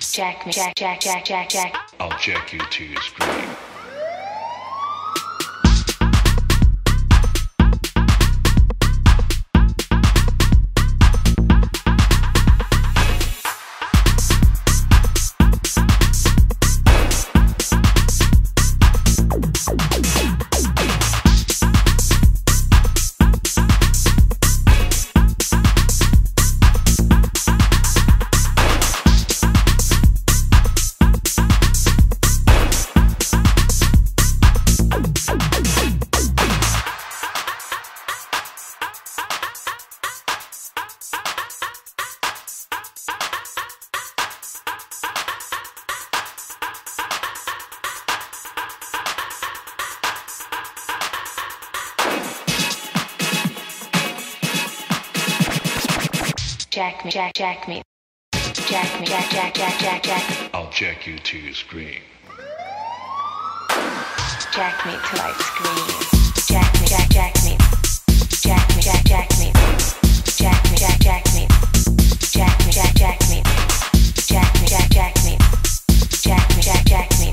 jack me, jack, jack, jack, jack, jack. I'll jack you to your screen. Jack me, jack, jack me. Jack me, jack, jack, jack, jack, jack. I'll jack you to your scream. Jack me till I scream. Jack me, jack, jack me. Jack me, jack, jack me. Jack me, jack, jack me. Jack me, jack, jack me. Jack me, jack, jack me. Jack me, jack, jack me.